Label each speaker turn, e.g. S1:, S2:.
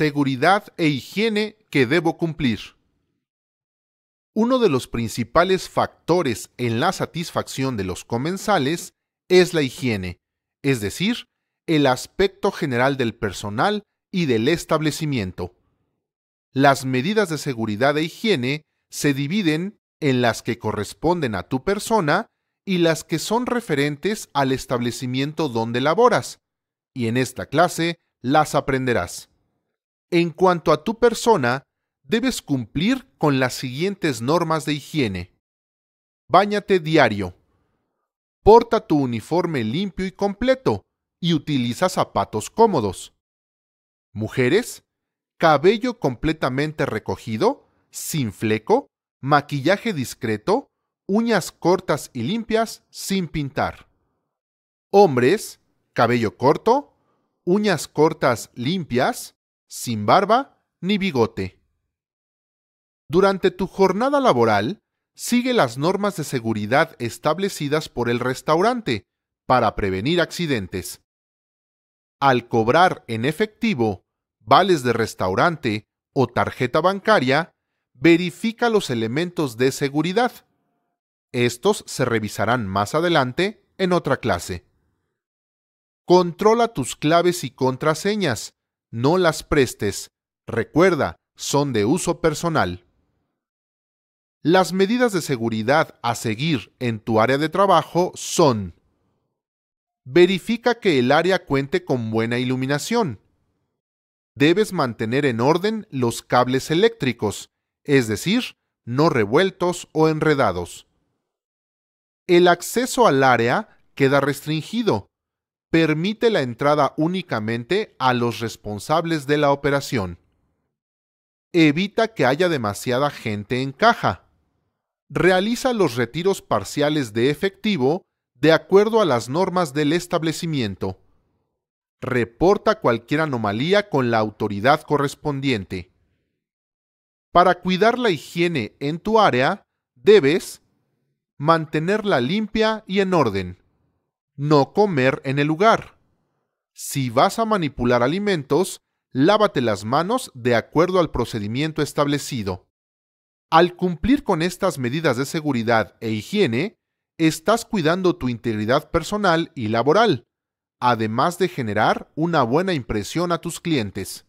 S1: seguridad e higiene que debo cumplir. Uno de los principales factores en la satisfacción de los comensales es la higiene, es decir, el aspecto general del personal y del establecimiento. Las medidas de seguridad e higiene se dividen en las que corresponden a tu persona y las que son referentes al establecimiento donde laboras, y en esta clase las aprenderás. En cuanto a tu persona, debes cumplir con las siguientes normas de higiene. Báñate diario. Porta tu uniforme limpio y completo y utiliza zapatos cómodos. Mujeres, cabello completamente recogido, sin fleco, maquillaje discreto, uñas cortas y limpias, sin pintar. Hombres, cabello corto, uñas cortas limpias, sin barba ni bigote. Durante tu jornada laboral, sigue las normas de seguridad establecidas por el restaurante para prevenir accidentes. Al cobrar en efectivo, vales de restaurante o tarjeta bancaria, verifica los elementos de seguridad. Estos se revisarán más adelante en otra clase. Controla tus claves y contraseñas. No las prestes. Recuerda, son de uso personal. Las medidas de seguridad a seguir en tu área de trabajo son Verifica que el área cuente con buena iluminación. Debes mantener en orden los cables eléctricos, es decir, no revueltos o enredados. El acceso al área queda restringido. Permite la entrada únicamente a los responsables de la operación. Evita que haya demasiada gente en caja. Realiza los retiros parciales de efectivo de acuerdo a las normas del establecimiento. Reporta cualquier anomalía con la autoridad correspondiente. Para cuidar la higiene en tu área, debes mantenerla limpia y en orden. No comer en el lugar. Si vas a manipular alimentos, lávate las manos de acuerdo al procedimiento establecido. Al cumplir con estas medidas de seguridad e higiene, estás cuidando tu integridad personal y laboral, además de generar una buena impresión a tus clientes.